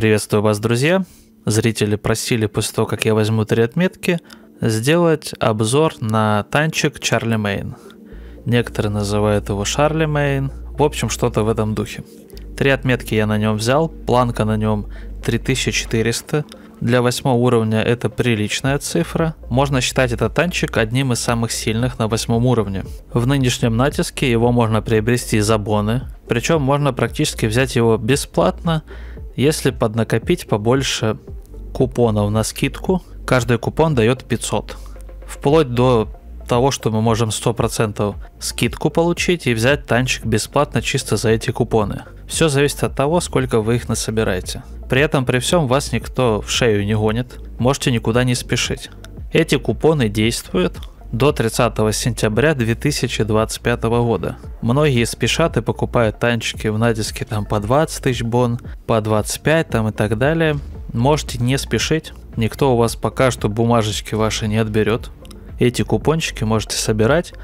Приветствую вас, друзья! Зрители просили после того, как я возьму три отметки, сделать обзор на танчик Чарли Мейн. Некоторые называют его Шарли Мейн, в общем, что-то в этом духе. Три отметки я на нем взял, планка на нем 3400, для восьмого уровня это приличная цифра. Можно считать этот танчик одним из самых сильных на восьмом уровне. В нынешнем натиске его можно приобрести за боны. Причем можно практически взять его бесплатно, если поднакопить побольше купонов на скидку. Каждый купон дает 500. Вплоть до того, что мы можем 100% скидку получить и взять танчик бесплатно чисто за эти купоны. Все зависит от того, сколько вы их насобираете. При этом при всем вас никто в шею не гонит, можете никуда не спешить. Эти купоны действуют до 30 сентября 2025 года. Многие спешат и покупают танчики в натиске там по 20 тысяч бон, по 25 там и так далее. Можете не спешить, никто у вас пока что бумажечки ваши не отберет. Эти купончики можете собирать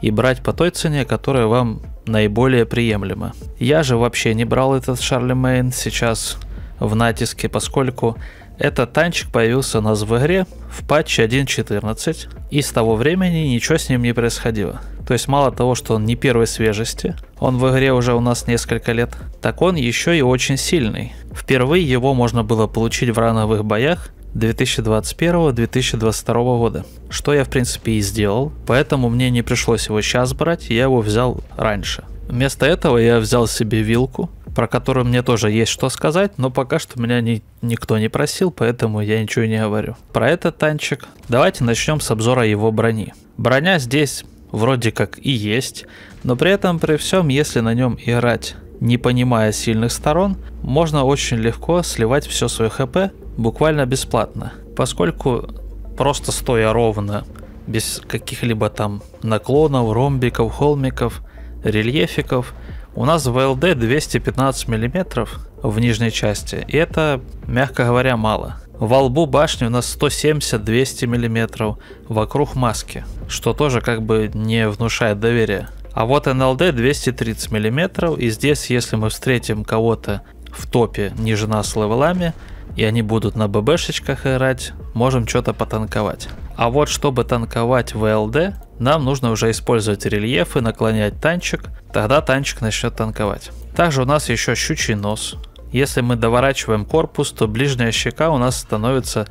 и брать по той цене, которая вам наиболее приемлема. Я же вообще не брал этот Шарлемейн сейчас в натиске, поскольку этот танчик появился у нас в игре в патче 1.14, и с того времени ничего с ним не происходило. То есть мало того, что он не первой свежести, он в игре уже у нас несколько лет, так он еще и очень сильный. Впервые его можно было получить в рановых боях 2021-2022 года, что я в принципе и сделал, поэтому мне не пришлось его сейчас брать, я его взял раньше. Вместо этого я взял себе вилку, про которую мне тоже есть что сказать, но пока что меня ни, никто не просил, поэтому я ничего не говорю. Про этот танчик давайте начнем с обзора его брони. Броня здесь вроде как и есть, но при этом при всем, если на нем играть не понимая сильных сторон, можно очень легко сливать все свое хп буквально бесплатно, поскольку просто стоя ровно, без каких-либо там наклонов, ромбиков, холмиков, рельефиков, у нас ВЛД 215 мм в нижней части, и это, мягко говоря, мало. Во лбу башни у нас 170-200 мм вокруг маски, что тоже как бы не внушает доверия. А вот НЛД 230 мм, и здесь, если мы встретим кого-то в топе ниже нас левелами, и они будут на ББшечках играть, можем что-то потанковать. А вот чтобы танковать в ЛД, нам нужно уже использовать рельефы, наклонять танчик, тогда танчик начнет танковать. Также у нас еще щучий нос. Если мы доворачиваем корпус, то ближняя щека у нас становится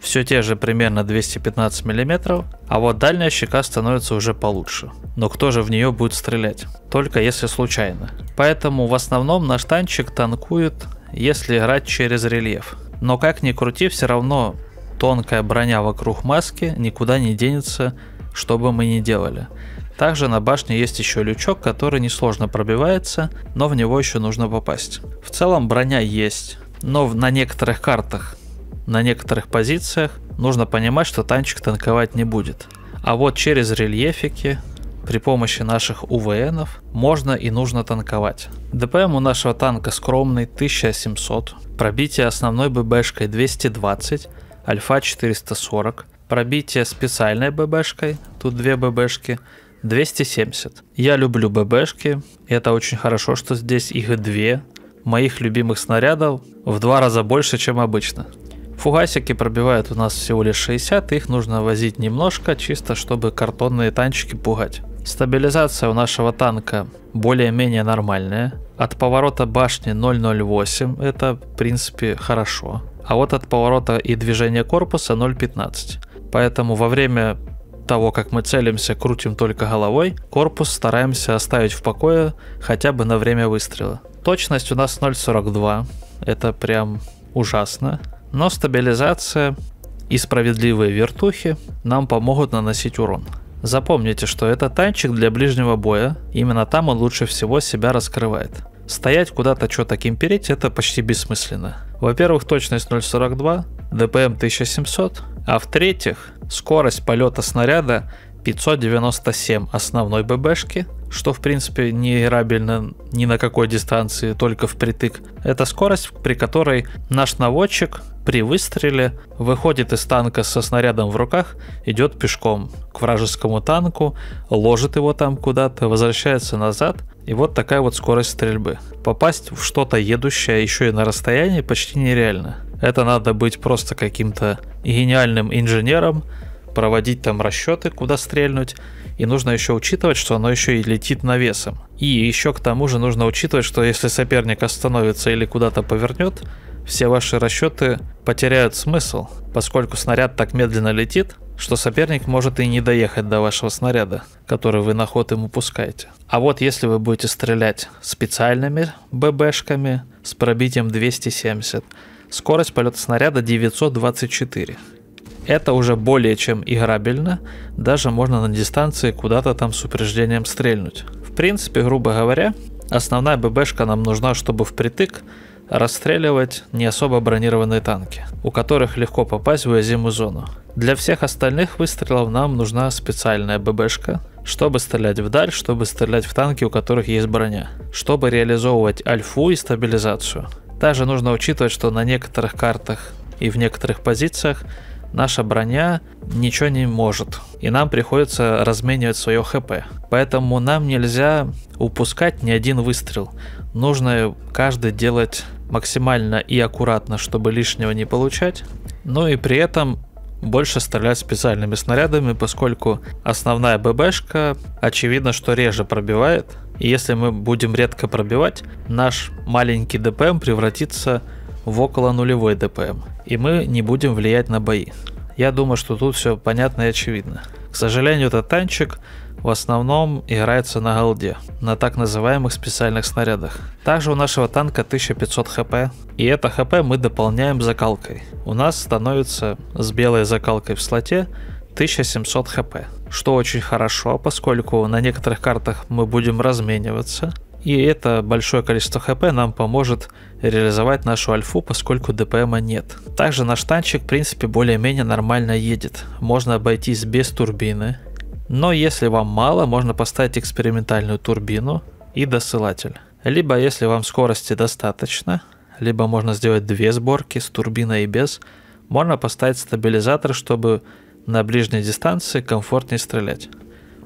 все те же примерно 215 мм, а вот дальняя щека становится уже получше. Но кто же в нее будет стрелять? Только если случайно. Поэтому в основном наш танчик танкует, если играть через рельеф. Но как ни крути, все равно тонкая броня вокруг маски никуда не денется, что бы мы ни делали. Также на башне есть еще лючок, который несложно пробивается, но в него еще нужно попасть. В целом броня есть, но на некоторых картах, на некоторых позициях нужно понимать, что танчик танковать не будет. А вот через рельефики при помощи наших УВНов можно и нужно танковать. ДПМ у нашего танка скромный 1700, пробитие основной ББшкой 220, альфа 440, пробитие специальной ББшкой, тут две ББшки, 270. Я люблю ББшки, это очень хорошо, что здесь их две. Моих любимых снарядов в два раза больше, чем обычно. Фугасики пробивают у нас всего лишь 60, их нужно возить немножко, чисто чтобы картонные танчики пугать. Стабилизация у нашего танка более-менее нормальная. От поворота башни 0.08 это в принципе хорошо. А вот от поворота и движения корпуса 0.15. Поэтому во время того, как мы целимся, крутим только головой, корпус стараемся оставить в покое хотя бы на время выстрела. Точность у нас 0.42, это прям ужасно. Но стабилизация и справедливые вертухи нам помогут наносить урон. Запомните, что это танчик для ближнего боя, именно там он лучше всего себя раскрывает. Стоять куда-то что-то кемперить это почти бессмысленно. Во-первых, точность 0.42, ДПМ 1700, а в-третьих, скорость полета снаряда 597 основной ББшки, что в принципе не играбельно ни на какой дистанции, только впритык. Это скорость, при которой наш наводчик при выстреле выходит из танка со снарядом в руках, идет пешком к вражескому танку, ложит его там куда-то, возвращается назад И вот такая вот скорость стрельбы. Попасть в что-то едущее еще и на расстоянии почти нереально. Это надо быть просто каким-то гениальным инженером, проводить там расчеты, куда стрельнуть. И нужно еще учитывать, что оно еще и летит навесом. И еще к тому же нужно учитывать, что если соперник остановится или куда-то повернет, все ваши расчеты потеряют смысл, поскольку снаряд так медленно летит, что соперник может и не доехать до вашего снаряда, который вы на ход ему пускаете. А вот если вы будете стрелять специальными ББшками с пробитием 270, скорость полета снаряда 924. Это уже более чем играбельно, даже можно на дистанции куда-то там с упреждением стрельнуть. В принципе, грубо говоря, основная ББшка нам нужна, чтобы впритык расстреливать не особо бронированные танки, у которых легко попасть в уязвимую зону. Для всех остальных выстрелов нам нужна специальная ББшка, чтобы стрелять вдаль, чтобы стрелять в танки, у которых есть броня, чтобы реализовывать альфу и стабилизацию. Также нужно учитывать, что на некоторых картах и в некоторых позициях наша броня ничего не может, и нам приходится разменивать свое хп. Поэтому нам нельзя упускать ни один выстрел. Нужно каждый делать максимально и аккуратно, чтобы лишнего не получать, но и при этом больше стрелять специальными снарядами, поскольку основная ББшка очевидно, что реже пробивает, и если мы будем редко пробивать, наш маленький ДПМ превратится в около нулевой ДПМ, и мы не будем влиять на бои. Я думаю, что тут все понятно и очевидно. К сожалению, этот танчик в основном играется на голде, на так называемых специальных снарядах. Также у нашего танка 1500 хп, и это хп мы дополняем закалкой. У нас становится с белой закалкой в слоте 1700 хп, что очень хорошо, поскольку на некоторых картах мы будем размениваться, и это большое количество хп нам поможет реализовать нашу альфу, поскольку ДПМа нет. Также наш танчик в принципе более-менее нормально едет. Можно обойтись без турбины, но если вам мало, можно поставить экспериментальную турбину и досылатель. Либо если вам скорости достаточно, либо можно сделать две сборки с турбиной и без, можно поставить стабилизатор, чтобы на ближней дистанции комфортнее стрелять.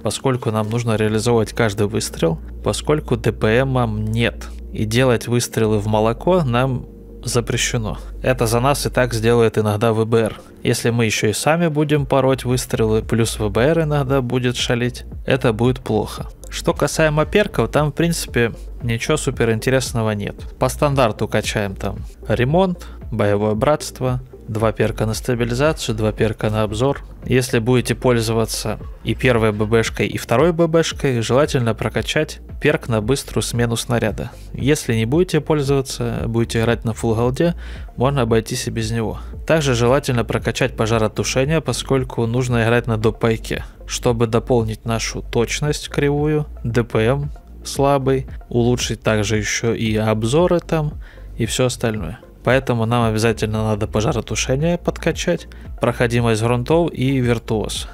Поскольку нам нужно реализовывать каждый выстрел, поскольку ДПМ нет. И делать выстрелы в молоко нам запрещено. Это за нас и так сделает иногда ВБР. Если мы еще и сами будем пороть выстрелы, плюс ВБР иногда будет шалить, это будет плохо. Что касаемо перков, там в принципе ничего супер интересного нет. По стандарту качаем там ремонт, боевое братство, два перка на стабилизацию, два перка на обзор. Если будете пользоваться и первой ББшкой, и второй ББшкой, желательно прокачать перк на быструю смену снаряда. Если не будете пользоваться, будете играть на full голде, можно обойтись и без него. Также желательно прокачать пожаротушение, поскольку нужно играть на допайке, чтобы дополнить нашу точность кривую, ДПМ слабый, улучшить также еще и обзоры там и все остальное. Поэтому нам обязательно надо пожаротушение подкачать, проходимость грунтов и виртуоз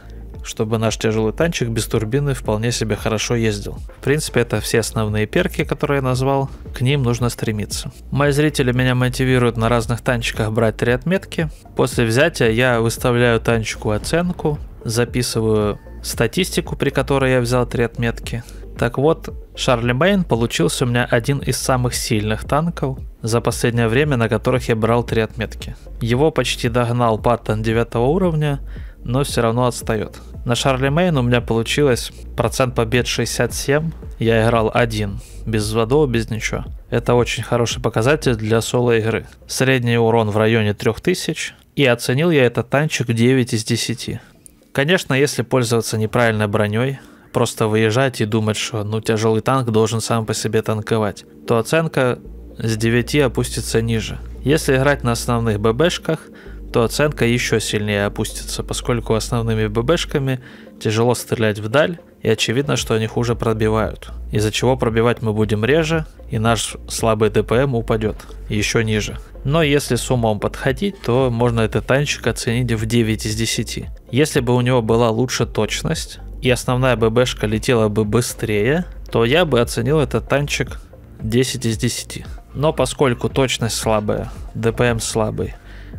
чтобы наш тяжелый танчик без турбины вполне себе хорошо ездил. В принципе, это все основные перки, которые я назвал, к ним нужно стремиться. Мои зрители меня мотивируют на разных танчиках брать три отметки. После взятия я выставляю танчику оценку, записываю статистику, при которой я взял три отметки. Так вот, Шарли Мейн получился у меня один из самых сильных танков за последнее время, на которых я брал три отметки. Его почти догнал Паттон 9 уровня, но все равно отстает. На Шарли Мейн у меня получилось процент побед 67, я играл один, без взводов, без ничего. Это очень хороший показатель для соло игры. Средний урон в районе 3000, и оценил я этот танчик 9 из 10. Конечно, если пользоваться неправильной броней, просто выезжать и думать, что ну тяжелый танк должен сам по себе танковать, то оценка с 9 опустится ниже. Если играть на основных ББшках, то оценка еще сильнее опустится, поскольку основными ББшками тяжело стрелять вдаль, и очевидно, что они хуже пробивают. Из-за чего пробивать мы будем реже, и наш слабый ДПМ упадет еще ниже. Но если с умом подходить, то можно этот танчик оценить в 9 из 10. Если бы у него была лучше точность, и основная ББшка летела бы быстрее, то я бы оценил этот танчик 10 из 10. Но поскольку точность слабая, ДПМ слабый,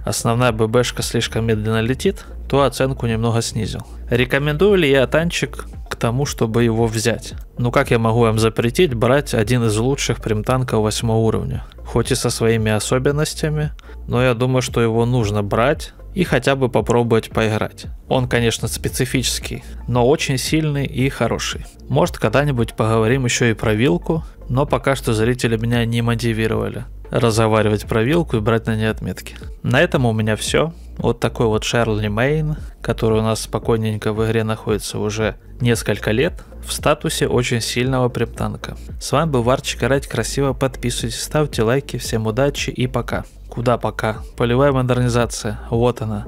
основная ББшка слишком медленно летит, то оценку немного снизил. Рекомендую ли я танчик к тому, чтобы его взять. Ну как я могу вам запретить брать один из лучших примтанков 8 уровня? Хоть и со своими особенностями, но я думаю, что его нужно брать и хотя бы попробовать поиграть. Он, конечно, специфический, но очень сильный и хороший. Может, когда-нибудь поговорим еще и про вилку, но пока что зрители меня не мотивировали разговаривать про вилку и брать на ней отметки. На этом у меня все. Вот такой вот Шарли Мейн, который у нас спокойненько в игре находится уже несколько лет, в статусе очень сильного прептанка. С вами был Варчик, играйте красиво, подписывайтесь, ставьте лайки, всем удачи и пока. Куда пока? Полевая модернизация, вот она.